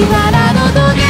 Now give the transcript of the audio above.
茨の土